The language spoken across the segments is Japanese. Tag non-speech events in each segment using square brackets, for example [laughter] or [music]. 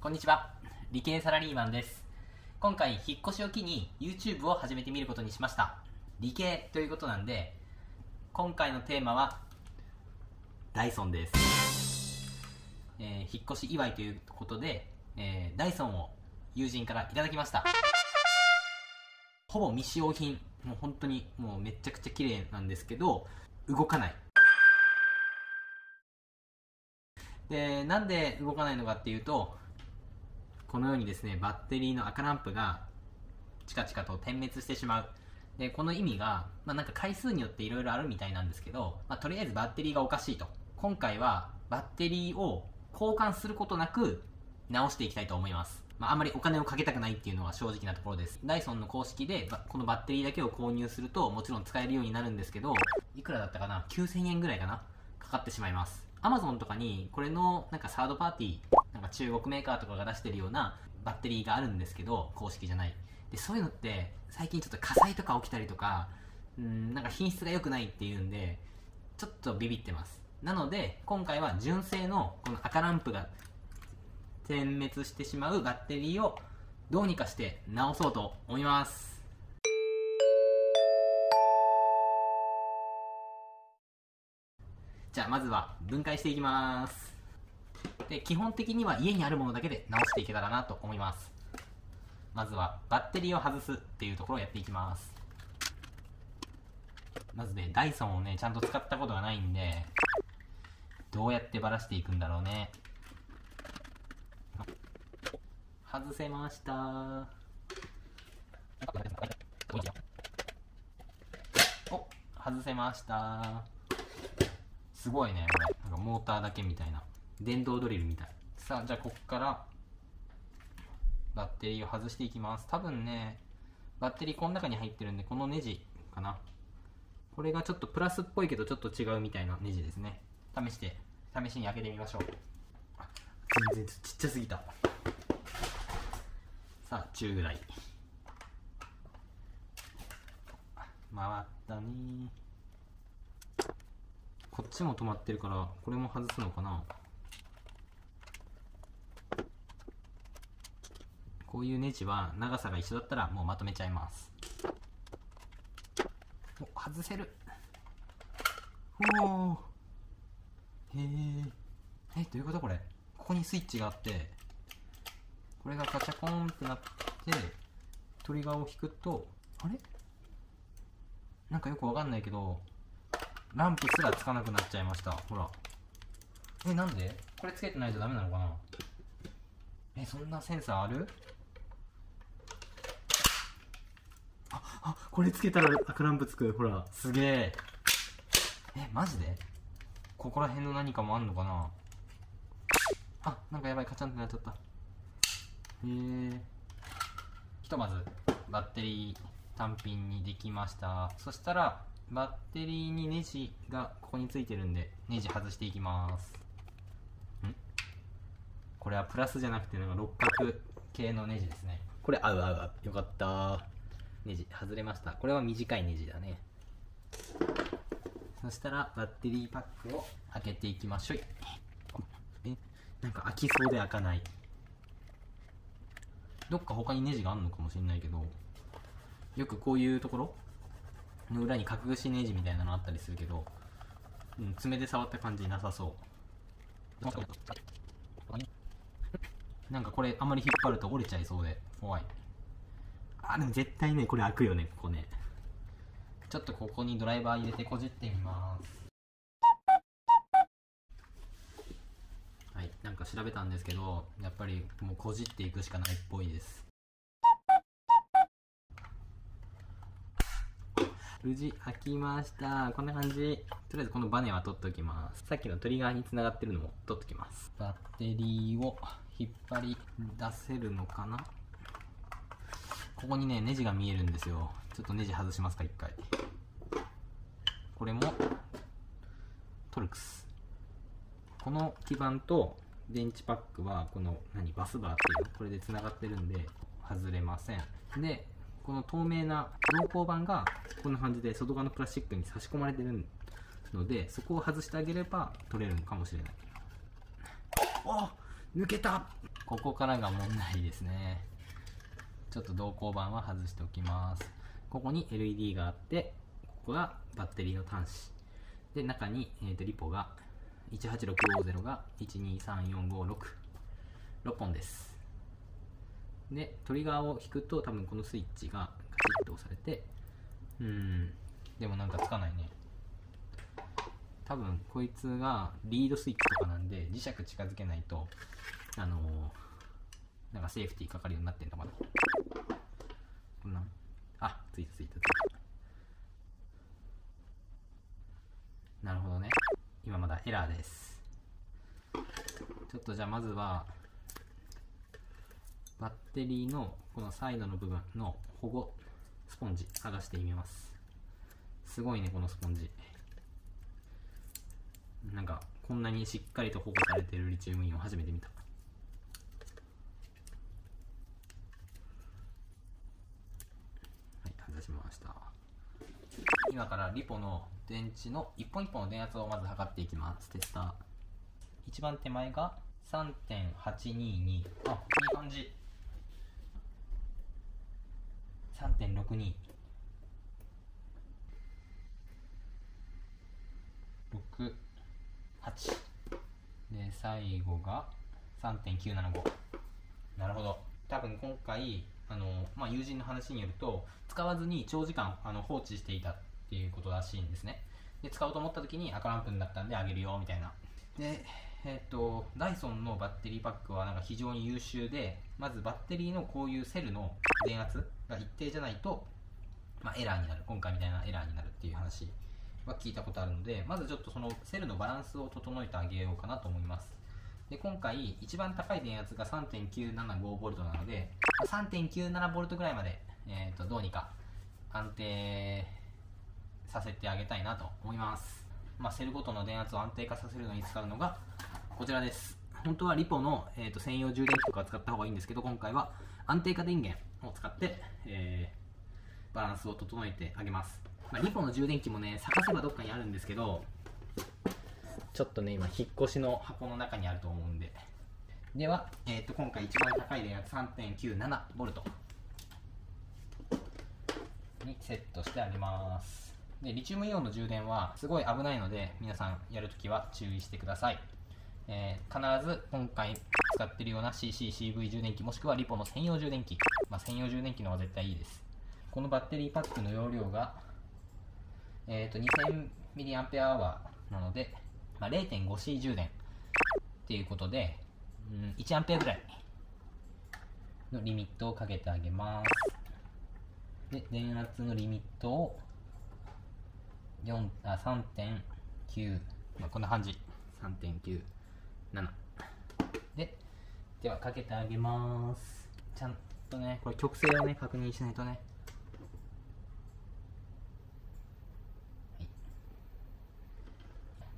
こんにちは。理系サラリーマンです。今回、引っ越しを機に YouTube を始めてみることにしました。理系ということなんで、今回のテーマは、ダイソンです。えー引っ越し祝いということで、えーダイソンを友人からいただきました。ほぼ未使用品。もう本当にもうめちゃくちゃ綺麗なんですけど、動かない。で、なんで動かないのかっていうと、このようにですね、バッテリーの赤ランプがチカチカと点滅してしまう。で、この意味が、まあなんか回数によっていろいろあるみたいなんですけど、まあとりあえずバッテリーがおかしいと。今回はバッテリーを交換することなく直していきたいと思います。まああんまりお金をかけたくないっていうのは正直なところです。ダイソンの公式でこのバッテリーだけを購入するともちろん使えるようになるんですけど、いくらだったかな ?9000 円ぐらいかな？かかってしまいます。アマゾンとかにこれのなんかサードパーティー、なんか中国メーカーとかが出してるようなバッテリーがあるんですけど、公式じゃない。で、そういうのって最近ちょっと火災とか起きたりとか、うん、なんか品質が良くないっていうんで、ちょっとビビってます。なので、今回は純正のこの赤ランプが点滅してしまうバッテリーをどうにかして直そうと思います。じゃあまずは分解していきます。で、基本的には家にあるものだけで直していけたらなと思います。まずはバッテリーを外すっていうところをやっていきます。まずね、ダイソンをね、ちゃんと使ったことがないんで、どうやってばらしていくんだろうね。外せましたお、外せましたすごいね、これ。なんかモーターだけみたいな。電動ドリルみたい。さあ、じゃあこっから、バッテリーを外していきます。多分ね、バッテリーこの中に入ってるんで、このネジかな。これがちょっとプラスっぽいけどちょっと違うみたいなネジですね。試して、試しに開けてみましょう。全然ちっちゃすぎた。さあ、中ぐらい。回ったねこっちも止まってるから、これも外すのかなこういうネジは長さが一緒だったらもうまとめちゃいます。お、外せる。おお。へえ。え、どういうこと？これここにスイッチがあって、これがガチャコーンってなって、トリガーを引くと、あれ？なんかよくわかんないけど、ランプすらつかなくなっちゃいました。ほら。え、なんで？これつけてないとダメなのかな？え、そんなセンサーある？あ、あ、これつけたら赤ランプつく。ほら、すげえ。え、マジで？ここら辺の何かもあんのかな？あ、なんかやばい、カチャンってなっちゃった。へえ。ひとまず、バッテリー単品にできました。そしたら、バッテリーにネジがここについてるんで、ネジ外していきます。ん？これはプラスじゃなくて、なんか六角系のネジですね。これ合う合う合う。よかった。ネジ外れました。これは短いネジだね。そしたら、バッテリーパックを開けていきましょう。え、なんか開きそうで開かない。どっか他にネジがあるのかもしれないけど、よくこういうところ？の裏に角串ネジみたいなのあったりするけど、うん、爪で触った感じなさそう。なんかこれあんまり引っ張ると折れちゃいそうで怖い。あ、でも絶対ね、これ開くよね、ここね。ちょっとここにドライバー入れてこじってみます。はい、なんか調べたんですけど、やっぱりもうこじっていくしかないっぽいです。無事開きました。こんな感じ。とりあえずこのバネは取っておきます。さっきのトリガーにつながってるのも取っておきます。バッテリーを引っ張り出せるのかな？ここにね、ネジが見えるんですよ。ちょっとネジ外しますか、一回。これも、トルクス。この基板と電池パックは、この、何、バスバーっていう、これで繋がってるんで、外れません。で、この透明な銅鋼板が、こんな感じで外側のプラスチックに差し込まれてるので、そこを外してあげれば取れるのかもしれない。あ抜けたここからが問題ですねちょっと導光板は外しておきます。ここに LED があってここがバッテリーの端子。で中に、えー、とリポが18650が123456 6本です。でトリガーを引くと多分このスイッチがカチッと押されてうん。でもなんかつかないね。多分こいつがリードスイッチとかなんで磁石近づけないとあのー、なんかセーフティーかかるようになってんのかなこんなあついたついたついた。なるほどね。今まだエラーです。ちょっとじゃあまずはバッテリーのこのサイドの部分の保護スポンジ剥がしてみます。すごいねこのスポンジ。なんかこんなにしっかりと保護されてるリチウムイオン初めて見たはい外しました今からリポの電池の一本一本の電圧をまず測っていきます。テスター。一番手前が3.822あいい感じ。3.62 6 8で最後が3.975なるほど。多分今回あの、まあ、友人の話によると使わずに長時間あの放置していた。っていうことらしいんですね。で使おうと思った時に赤ランプになったんであげるよみたいな。でえっ、とダイソンのバッテリーパックはなんか非常に優秀でまずバッテリーのこういうセルの電圧が一定じゃないと、まあ、エラーになる。今回みたいなエラーになるっていう話は聞いたことあるのでまずちょっとそのセルのバランスを整えてあげようかなと思います。で今回一番高い電圧が 3.975V なので 3.97V ぐらいまで、えー、とどうにか安定させてあげたいなと思います。まあ、セルごとの電圧を安定化させるのに使うのがこちらです。本当はリポの、えーと、専用充電器とか使った方がいいんですけど今回は安定化電源を使って、えー、バランスを整えてあげます。まあ、リポの充電器もね探せばどっかにあるんですけどちょっとね今引っ越しの箱の中にあると思うんで。では、えー、と今回一番高い電圧 3.97V にセットしてあげます。でリチウムイオンの充電はすごい危ないので皆さんやるときは注意してください、えー、必ず今回使ってるような CCCV 充電器もしくはリポの専用充電器、まあ、専用充電器の方が絶対いいです。このバッテリーパックの容量がえっ、ー、と 2000mAh なので、まあ、0.5C 充電。っていうことで、うん、1A ぐらいのリミットをかけてあげます。で電圧のリミットを4あ3.9、まあ、こんな感じ。3.97でではかけてあげます。ちゃんとねこれ曲線をね確認しないとね。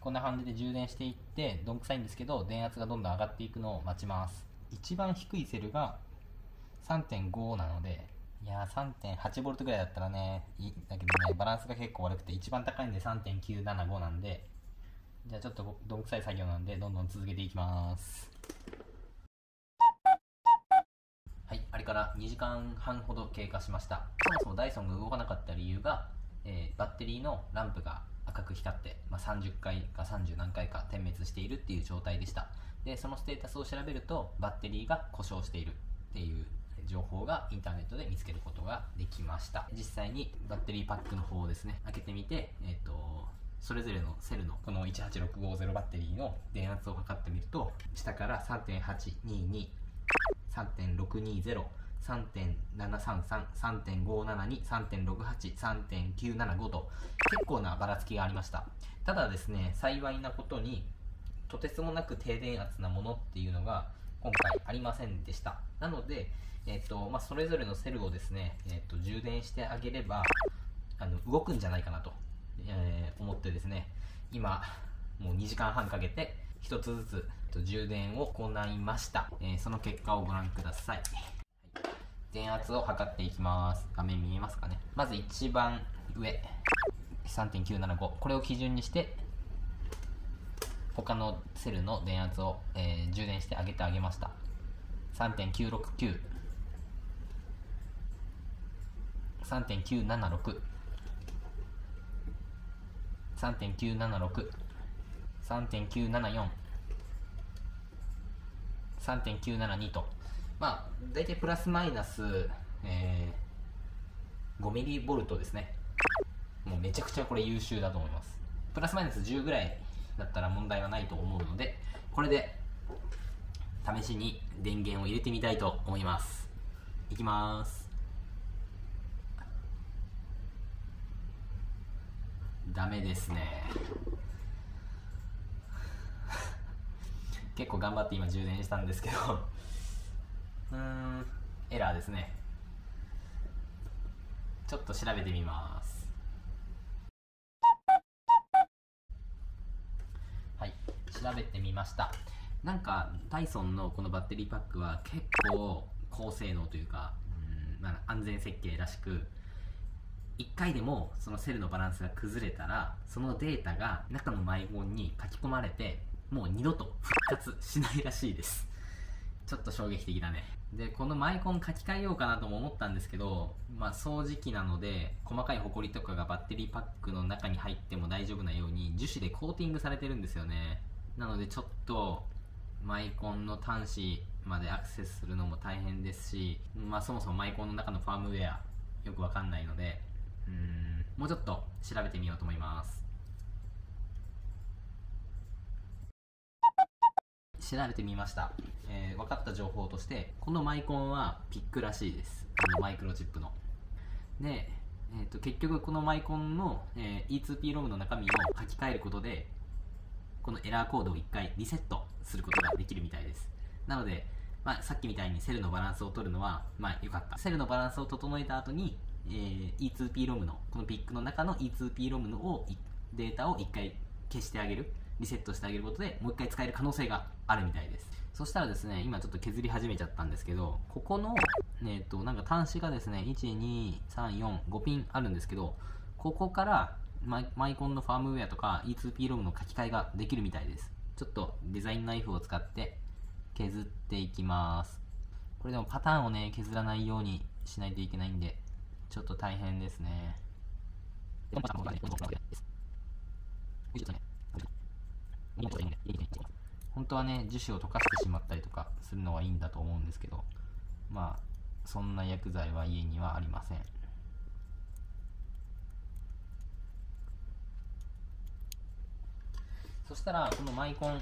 こんな感じで充電していってどんくさいんですけど電圧がどんどん上がっていくのを待ちます。一番低いセルが3.5なのでいやー 3.8V ぐらいだったらねいいだけどねバランスが結構悪くて一番高いんで3.975なんでじゃあちょっとどんくさい作業なんでどんどん続けていきます。はいあれから2時間半ほど経過しました。そもそもダイソンが動かなかった理由が、えー、バッテリーのランプが赤く光って、まあ、30回か30何回か点滅しているっていう状態でした。でそのステータスを調べるとバッテリーが故障しているっていう情報がインターネットで見つけることができました実際にバッテリーパックの方をですね開けてみて、えーと、それぞれのセルのこの18650バッテリーの電圧を測ってみると下から3.822 3.620 3.733、3.572、3.68、3.975と結構なばらつきがありました。ただですね、幸いなことにとてつもなく低電圧なものっていうのが今回ありませんでした。なので、えっ、とまあ、それぞれのセルをですね、えーと、充電してあげればあの動くんじゃないかなと、えー、思ってですね、今、もう2時間半かけて1つずつ充電を行いました、えー、その結果をご覧ください。電圧を測っていきます。画面見えますかね。まず一番上。3.975これを基準にして他のセルの電圧を、えー充電してあげてあげました。3.969 3.976 3.976 3.974 3.972と。まあ大体プラスマイナス、えー、5ミリボルトですね。もうめちゃくちゃこれ優秀だと思います。プラスマイナス10ぐらいだったら問題はないと思うのでこれで試しに電源を入れてみたいと思います。いきます。ダメですね。[laughs] 結構頑張って今充電したんですけど。[laughs] うーん。エラーですね。ちょっと調べてみます。はい。調べてみました。なんかタイソンのこのバッテリーパックは結構高性能というか、うんまあ、安全設計らしく1回でもそのセルのバランスが崩れたらそのデータが中のマイコンに書き込まれてもう二度と復活しないらしいです。ちょっと衝撃的だね。でこのマイコン書き換えようかなとも思ったんですけど、まあ、掃除機なので細かいホコリとかがバッテリーパックの中に入っても大丈夫なように樹脂でコーティングされてるんですよね。なのでちょっとマイコンの端子までアクセスするのも大変ですし、まあ、そもそもマイコンの中のファームウェアよくわかんないのでうん。もうちょっと調べてみようと思います。調べてみました、えー分かった情報としてこのマイコンはピックらしいです。あのマイクロチップの。で、えー、と結局このマイコンの、えー E2P ロムの中身を書き換えることでこのエラーコードを1回リセットすることができるみたいです。なので、まあ、さっきみたいにセルのバランスを取るのはまあ良かった。セルのバランスを整えた後に、えー E2P ロムのこのピックの中の E2P ロムのをデータを1回消してあげる。リセットしてあげることでもう1回使える可能性があるみたいです。そしたらですね今ちょっと削り始めちゃったんですけどここの、えー、となんか端子がですね12345ピンあるんですけどここからマイマイコンのファームウェアとか E2P ロムの書き換えができるみたいです。ちょっとデザインナイフを使って削っていきます。これでもパターンをね削らないようにしないといけないんでちょっと大変ですね。本当はね樹脂を溶かしてしまったりとかするのはいいんだと思うんですけどまあそんな薬剤は家にはありません。そしたらこのマイコン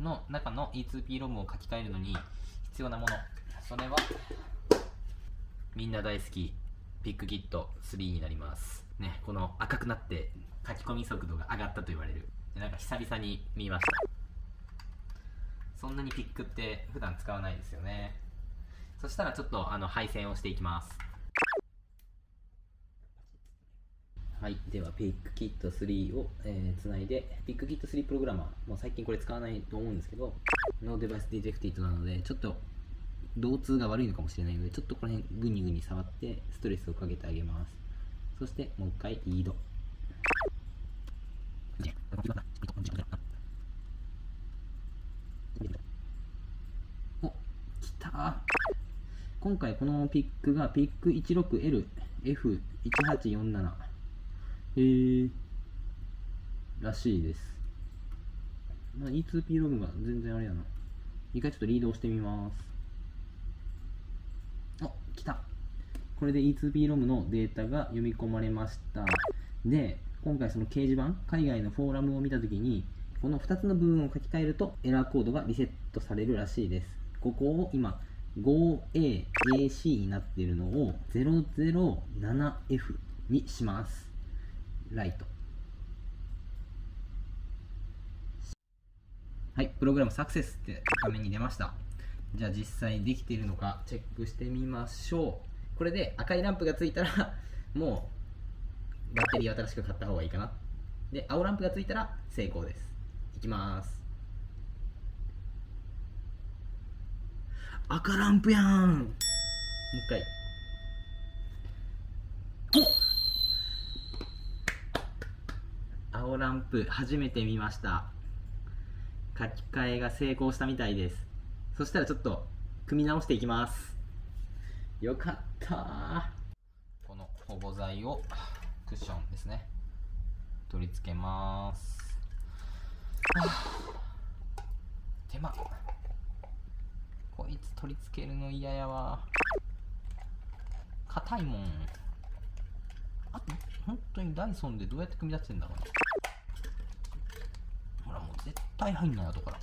の中の E2P ロムを書き換えるのに必要なもの。それはみんな大好き。ピックキット3になります。ねこの赤くなって書き込み速度が上がったと言われる。なんか久々に見ました。そんなにピックって普段使わないですよね。そしたらちょっとあの配線をしていきます。はい、ではピックキット3を、えー、つないでピックキット3プログラマー。もう最近これ使わないと思うんですけど No device detected なのでちょっと動通が悪いのかもしれないのでちょっとこの辺グニグニ触ってストレスをかけてあげます。そしてもう一回リード。お来た。今回このピックがピック 16LF1847 へー。らしいです。な E2P ログが全然あれやな。一回ちょっとリードをしてみます。来た。これで E2P ロムのデータが読み込まれました。で今回その掲示板海外のフォーラムを見たときにこの2つの部分を書き換えるとエラーコードがリセットされるらしいです。ここを今 5AAC になっているのを 007F にします。ライト。はいプログラムサクセスって画面に出ました。じゃあ実際できているのかチェックしてみましょう。これで赤いランプがついたら [laughs] もうバッテリー新しく買った方がいいかな。で青ランプがついたら成功です。いきます。赤ランプやん。もう一回。青ランプ初めて見ました。書き換えが成功したみたいです。そしたらちょっと組み直していきます。よかった。この保護材をクッションですね。取り付けます。手間。こいつ取り付けるの嫌やわ。硬いもん。あと本当にダイソンでどうやって組み立ててんだろうな。ほらもう絶対入んない後から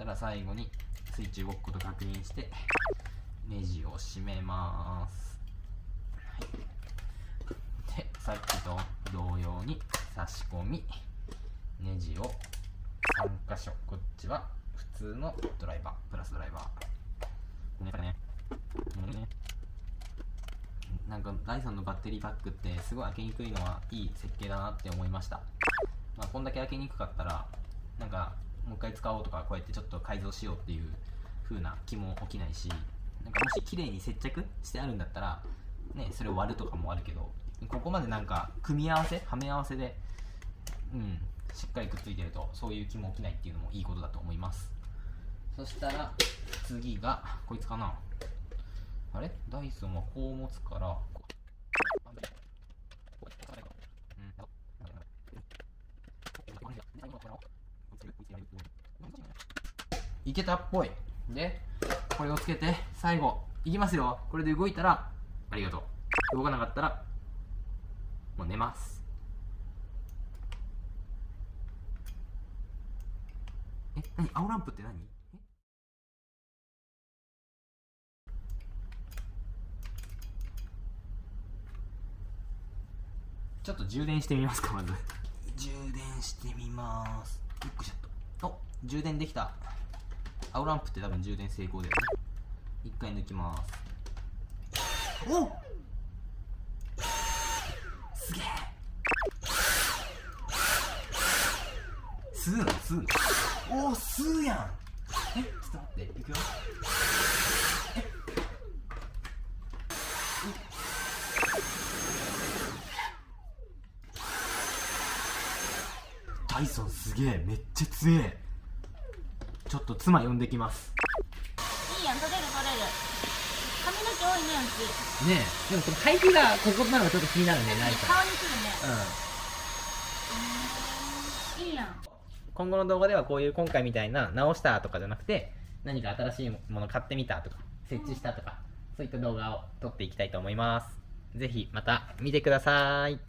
たら最後にスイッチ動くこと確認してネジを締めます、はい、でさっきと同様に差し込みネジを3箇所。こっちは普通のドライバープラスドライバー。ねね。ね。なんか第3のバッテリーパックってすごい開けにくいのはいい設計だなって思いました。まあこんだけ開けにくかったらなんかもう一回使おうとかこうやってちょっと改造しようっていう風な気も起きないしなんかもし綺麗に接着してあるんだったらねそれを割るとかもあるけどここまでなんか組み合わせはめ合わせでうんしっかりくっついてるとそういう気も起きないっていうのもいいことだと思います。そしたら次がこいつかな。あれ？ダイソンはこう持つからい。けたっぽい。でこれをつけて最後い。きますよこれで動い。たらありがとう動かなかったらもう寝ますえ何青ランプって何ちょっと充電してみますかまず充電してみますよっこい。しょ充電できた。青ランプって多分充電成功だよね。一回抜きます。おっ！すげえ。吸うの？吸うの？おお吸うやん。えちょっと待って。いくよ。ダイソンすげえ。めっちゃ強えちょっと妻呼んできます。いいやん取れる取れる。髪の毛多いねうち。ねえ。でもこの配布がここなのがちょっと気になるねないか。顔にくるね。うん。いいやん。今後の動画ではこういう今回みたいな直したとかじゃなくて何か新しいもの買ってみたとか設置したとかそういった動画を撮っていきたいと思います。ぜひまた見てください